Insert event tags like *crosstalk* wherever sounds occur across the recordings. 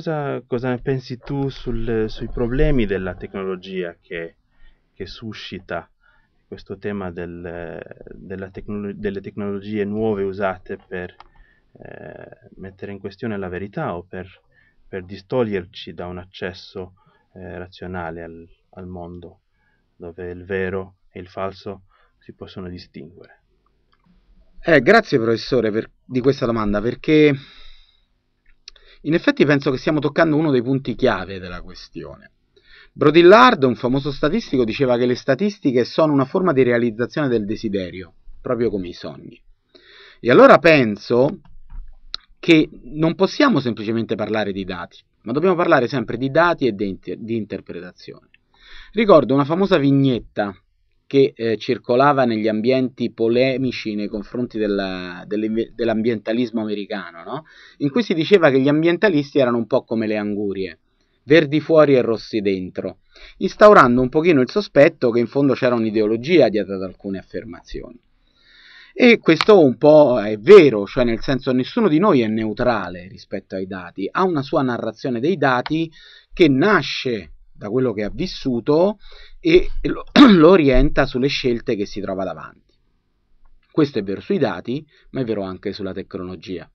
cosa, cosa, pensi tu sul, sui problemi della tecnologia che, che suscita questo tema del, tecno- delle tecnologie nuove usate per eh, mettere in questione la verità o per, per distoglierci da un accesso eh, razionale al, al mondo, dove il vero e il falso si possono distinguere. Eh, grazie professore per, di questa domanda perché in effetti penso che stiamo toccando uno dei punti chiave della questione. Brodillard, un famoso statistico, diceva che le statistiche sono una forma di realizzazione del desiderio, proprio come i sogni. E allora penso che non possiamo semplicemente parlare di dati, ma dobbiamo parlare sempre di dati e di, inter- di interpretazione. Ricordo una famosa vignetta che eh, circolava negli ambienti polemici nei confronti della, dell'ambientalismo americano, no? in cui si diceva che gli ambientalisti erano un po' come le angurie, verdi fuori e rossi dentro, instaurando un pochino il sospetto che in fondo c'era un'ideologia dietro ad alcune affermazioni. E questo un po' è vero, cioè nel senso nessuno di noi è neutrale rispetto ai dati, ha una sua narrazione dei dati che nasce da quello che ha vissuto e lo, *clears throat* lo orienta sulle scelte che si trova davanti. Questo è vero sui dati, ma è vero anche sulla tecnologia.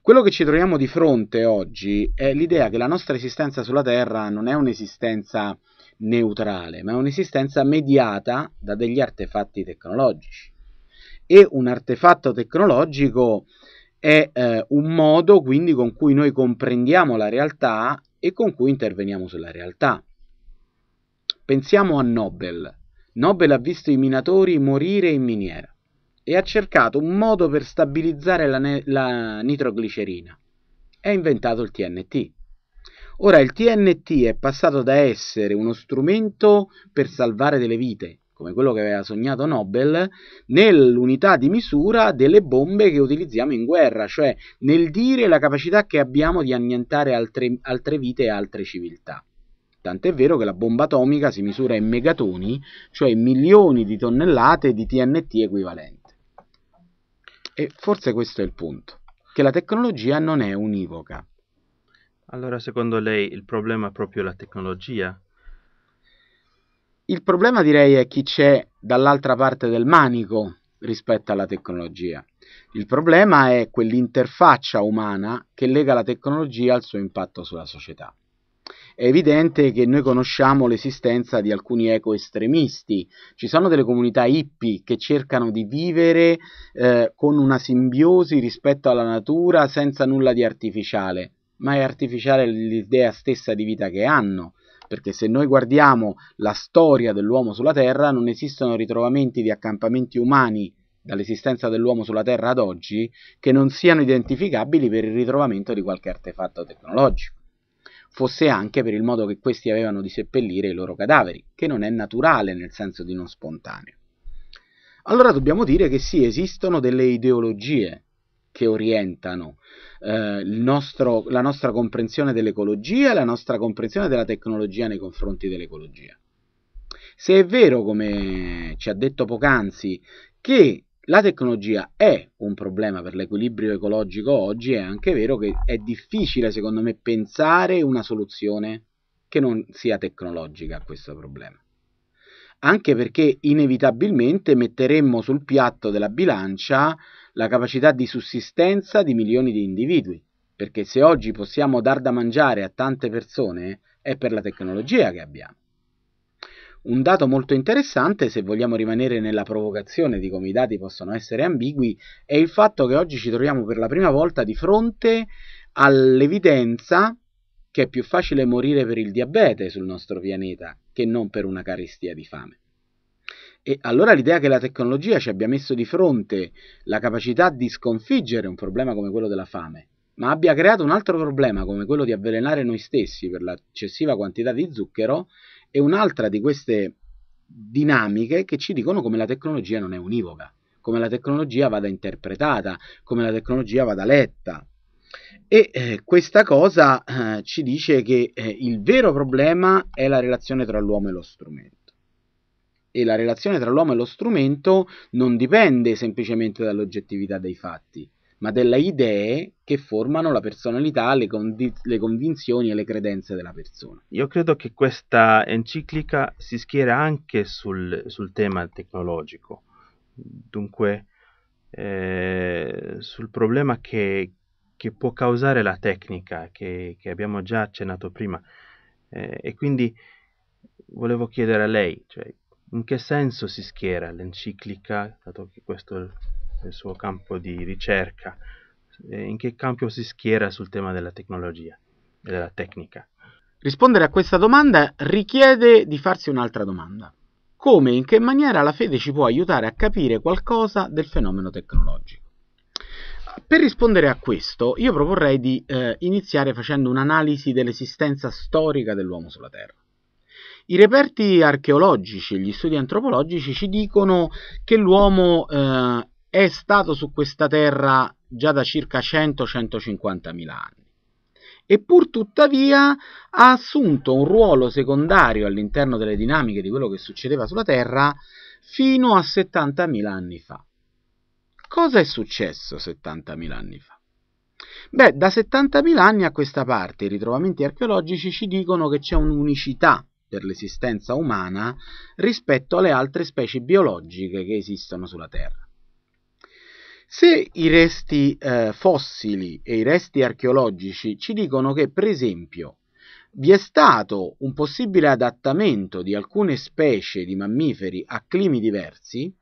Quello che ci troviamo di fronte oggi è l'idea che la nostra esistenza sulla Terra non è un'esistenza neutrale, ma è un'esistenza mediata da degli artefatti tecnologici. E un artefatto tecnologico è eh, un modo quindi con cui noi comprendiamo la realtà e con cui interveniamo sulla realtà. Pensiamo a Nobel. Nobel ha visto i minatori morire in miniera e ha cercato un modo per stabilizzare la, ne- la nitroglicerina. Ha inventato il TNT. Ora il TNT è passato da essere uno strumento per salvare delle vite come quello che aveva sognato Nobel, nell'unità di misura delle bombe che utilizziamo in guerra, cioè nel dire la capacità che abbiamo di annientare altre, altre vite e altre civiltà. Tant'è vero che la bomba atomica si misura in megatoni, cioè milioni di tonnellate di TNT equivalente. E forse questo è il punto, che la tecnologia non è univoca. Allora, secondo lei, il problema è proprio la tecnologia? Il problema direi è chi c'è dall'altra parte del manico rispetto alla tecnologia. Il problema è quell'interfaccia umana che lega la tecnologia al suo impatto sulla società. È evidente che noi conosciamo l'esistenza di alcuni eco-estremisti, ci sono delle comunità hippie che cercano di vivere eh, con una simbiosi rispetto alla natura senza nulla di artificiale, ma è artificiale l'idea stessa di vita che hanno, perché se noi guardiamo la storia dell'uomo sulla Terra non esistono ritrovamenti di accampamenti umani dall'esistenza dell'uomo sulla Terra ad oggi che non siano identificabili per il ritrovamento di qualche artefatto tecnologico. Fosse anche per il modo che questi avevano di seppellire i loro cadaveri, che non è naturale nel senso di non spontaneo. Allora dobbiamo dire che sì, esistono delle ideologie che orientano eh, nostro, la nostra comprensione dell'ecologia e la nostra comprensione della tecnologia nei confronti dell'ecologia. Se è vero, come ci ha detto poc'anzi, che la tecnologia è un problema per l'equilibrio ecologico oggi, è anche vero che è difficile, secondo me, pensare una soluzione che non sia tecnologica a questo problema. Anche perché inevitabilmente metteremmo sul piatto della bilancia la capacità di sussistenza di milioni di individui, perché se oggi possiamo dar da mangiare a tante persone è per la tecnologia che abbiamo. Un dato molto interessante, se vogliamo rimanere nella provocazione di come i dati possono essere ambigui, è il fatto che oggi ci troviamo per la prima volta di fronte all'evidenza che è più facile morire per il diabete sul nostro pianeta che non per una carestia di fame. E allora l'idea che la tecnologia ci abbia messo di fronte la capacità di sconfiggere un problema come quello della fame, ma abbia creato un altro problema come quello di avvelenare noi stessi per l'eccessiva quantità di zucchero, è un'altra di queste dinamiche che ci dicono come la tecnologia non è univoca, come la tecnologia vada interpretata, come la tecnologia vada letta. E eh, questa cosa eh, ci dice che eh, il vero problema è la relazione tra l'uomo e lo strumento e la relazione tra l'uomo e lo strumento non dipende semplicemente dall'oggettività dei fatti, ma delle idee che formano la personalità, le, condi- le, convinzioni e le credenze della persona. Io credo che questa enciclica si schiera anche sul, sul tema tecnologico, dunque eh, sul problema che, che, può causare la tecnica, che, che abbiamo già accennato prima. Eh, e quindi volevo chiedere a lei, cioè, in che senso si schiera l'enciclica, dato che questo è il suo campo di ricerca, in che campo si schiera sul tema della tecnologia e della tecnica? Rispondere a questa domanda richiede di farsi un'altra domanda. Come e in che maniera la fede ci può aiutare a capire qualcosa del fenomeno tecnologico? Per rispondere a questo, io proporrei di eh, iniziare facendo un'analisi dell'esistenza storica dell'uomo sulla Terra. I reperti archeologici e gli studi antropologici ci dicono che l'uomo eh, è stato su questa terra già da circa 100-150 mila anni e pur tuttavia ha assunto un ruolo secondario all'interno delle dinamiche di quello che succedeva sulla Terra fino a 70.000 anni fa. Cosa è successo 70.000 anni fa? Beh, da 70.000 anni a questa parte i ritrovamenti archeologici ci dicono che c'è un'unicità per l'esistenza umana rispetto alle altre specie biologiche che esistono sulla Terra. Se i resti eh, fossili e i resti archeologici ci dicono che, per esempio, vi è stato un possibile adattamento di alcune specie di mammiferi a climi diversi,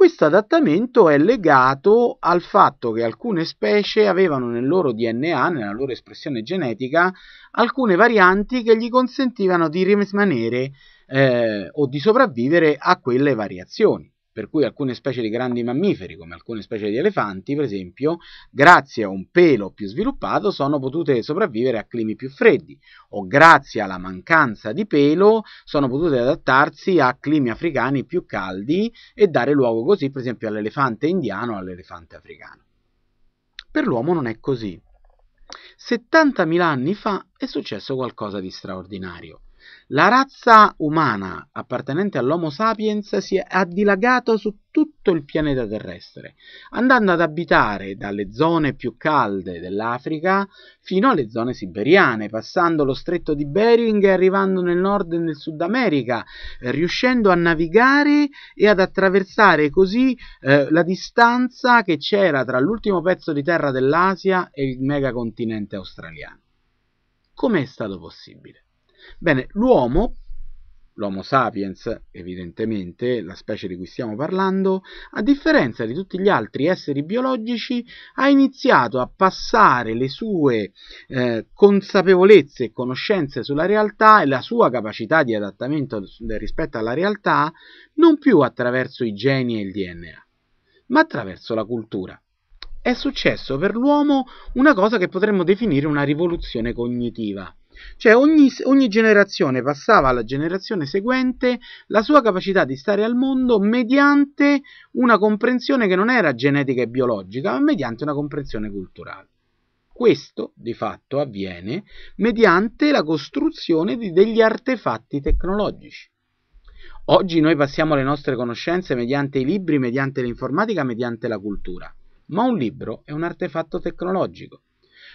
questo adattamento è legato al fatto che alcune specie avevano nel loro DNA, nella loro espressione genetica, alcune varianti che gli consentivano di rimanere eh, o di sopravvivere a quelle variazioni per cui alcune specie di grandi mammiferi, come alcune specie di elefanti, per esempio, grazie a un pelo più sviluppato, sono potute sopravvivere a climi più freddi, o grazie alla mancanza di pelo sono potute adattarsi a climi africani più caldi e dare luogo così, per esempio, all'elefante indiano o all'elefante africano. Per l'uomo non è così. 70.000 anni fa è successo qualcosa di straordinario. La razza umana appartenente all'Homo sapiens si è addilagato su tutto il pianeta terrestre, andando ad abitare dalle zone più calde dell'Africa fino alle zone siberiane, passando lo stretto di Bering e arrivando nel nord e nel Sud America, riuscendo a navigare e ad attraversare così eh, la distanza che c'era tra l'ultimo pezzo di terra dell'Asia e il megacontinente australiano. Com'è stato possibile? Bene, l'uomo, l'Homo sapiens, evidentemente, la specie di cui stiamo parlando, a differenza di tutti gli altri esseri biologici, ha iniziato a passare le sue eh, consapevolezze e conoscenze sulla realtà e la sua capacità di adattamento rispetto alla realtà non più attraverso i geni e il DNA, ma attraverso la cultura è successo per l'uomo una cosa che potremmo definire una rivoluzione cognitiva. Cioè ogni, ogni, generazione passava alla generazione seguente la sua capacità di stare al mondo mediante una comprensione che non era genetica e biologica, ma mediante una comprensione culturale. Questo, di fatto, avviene mediante la costruzione di degli artefatti tecnologici. Oggi noi passiamo le nostre conoscenze mediante i libri, mediante l'informatica, mediante la cultura, ma un libro è un artefatto tecnologico.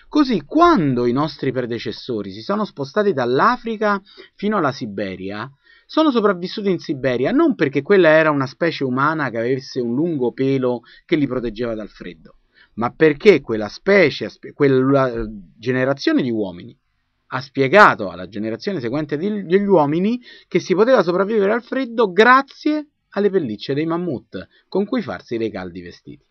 Così quando i nostri predecessori si sono spostati dall'Africa fino alla Siberia, sono sopravvissuti in Siberia non perché quella era una specie umana che avesse un lungo pelo che li proteggeva dal freddo, ma perché quella specie, quella generazione di uomini ha spiegato alla generazione seguente degli uomini che si poteva sopravvivere al freddo grazie alle pellicce dei mammut con cui farsi dei caldi vestiti.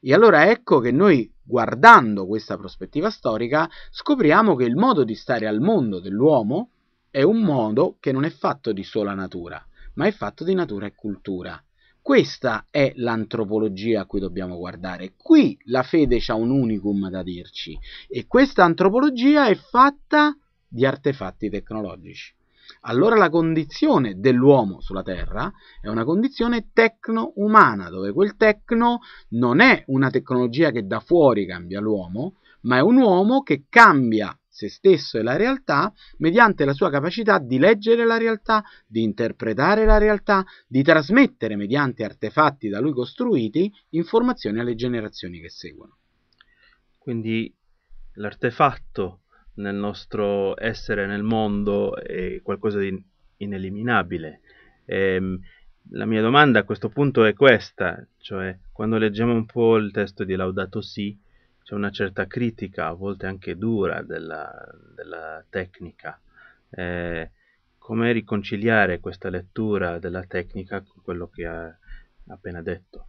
E allora ecco che noi, guardando questa prospettiva storica, scopriamo che il modo di stare al mondo dell'uomo è un modo che non è fatto di sola natura, ma è fatto di natura e cultura. Questa è l'antropologia a cui dobbiamo guardare. Qui la fede ha un unicum da dirci e questa antropologia è fatta di artefatti tecnologici allora la condizione dell'uomo sulla Terra è una condizione tecno-umana, dove quel tecno non è una tecnologia che da fuori cambia l'uomo, ma è un uomo che cambia se stesso e la realtà mediante la sua capacità di leggere la realtà, di interpretare la realtà, di trasmettere mediante artefatti da lui costruiti informazioni alle generazioni che seguono. Quindi l'artefatto nel nostro essere nel mondo è qualcosa di ineliminabile. E, ehm, la mia domanda a questo punto è questa, cioè quando leggiamo un po' il testo di Laudato Si, c'è una certa critica, a volte anche dura, della, della tecnica. Eh, come riconciliare questa lettura della tecnica con quello che ha appena detto?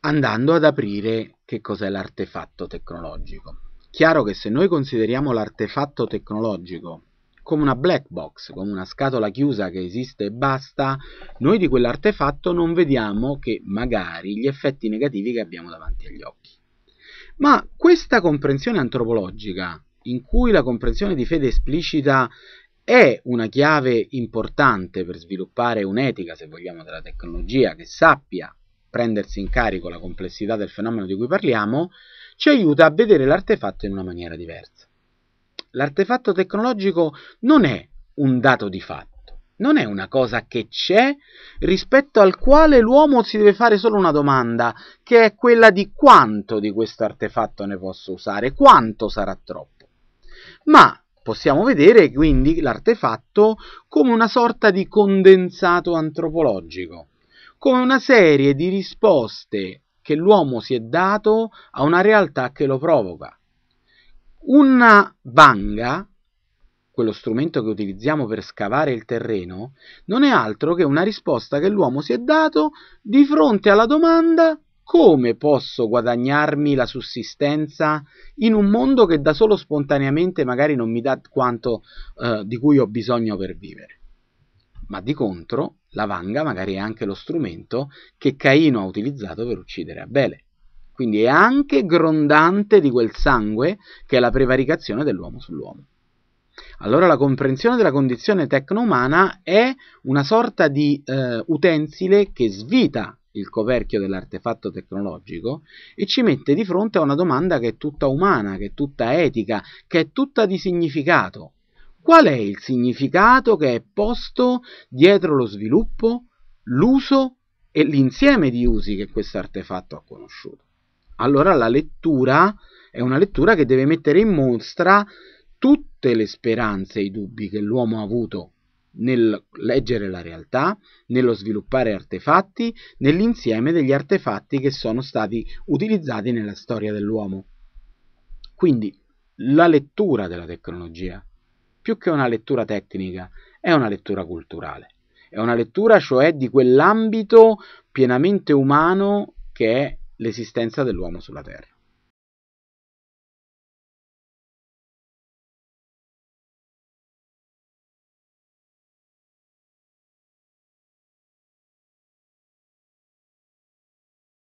Andando ad aprire che cos'è l'artefatto tecnologico. Chiaro che se noi consideriamo l'artefatto tecnologico come una black box, come una scatola chiusa che esiste e basta, noi di quell'artefatto non vediamo che magari gli effetti negativi che abbiamo davanti agli occhi. Ma questa comprensione antropologica, in cui la comprensione di fede esplicita è una chiave importante per sviluppare un'etica, se vogliamo, della tecnologia che sappia prendersi in carico la complessità del fenomeno di cui parliamo, ci aiuta a vedere l'artefatto in una maniera diversa l'artefatto tecnologico non è un dato di fatto, non è una cosa che c'è rispetto al quale l'uomo si deve fare solo una domanda, che è quella di quanto di questo artefatto ne posso usare, quanto sarà troppo. Ma possiamo vedere quindi l'artefatto come una sorta di condensato antropologico, come una serie di risposte che l'uomo si è dato a una realtà che lo provoca. Una vanga, quello strumento che utilizziamo per scavare il terreno, non è altro che una risposta che l'uomo si è dato di fronte alla domanda come posso guadagnarmi la sussistenza in un mondo che da solo spontaneamente magari non mi dà quanto eh, di cui ho bisogno per vivere. Ma di contro, la vanga magari è anche lo strumento che Caino ha utilizzato per uccidere Abele quindi è anche grondante di quel sangue che è la prevaricazione dell'uomo sull'uomo. Allora la comprensione della condizione tecno-umana è una sorta di eh, utensile che svita il coperchio dell'artefatto tecnologico e ci mette di fronte a una domanda che è tutta umana, che è tutta etica, che è tutta di significato. Qual è il significato che è posto dietro lo sviluppo, l'uso e l'insieme di usi che questo artefatto ha conosciuto? allora la lettura è una lettura che deve mettere in mostra tutte le speranze e i dubbi che l'uomo ha avuto nel leggere la realtà, nello sviluppare artefatti, nell'insieme degli artefatti che sono stati utilizzati nella storia dell'uomo. Quindi la lettura della tecnologia, più che una lettura tecnica, è una lettura culturale. È una lettura cioè di quell'ambito pienamente umano che è l'esistenza dell'uomo sulla Terra.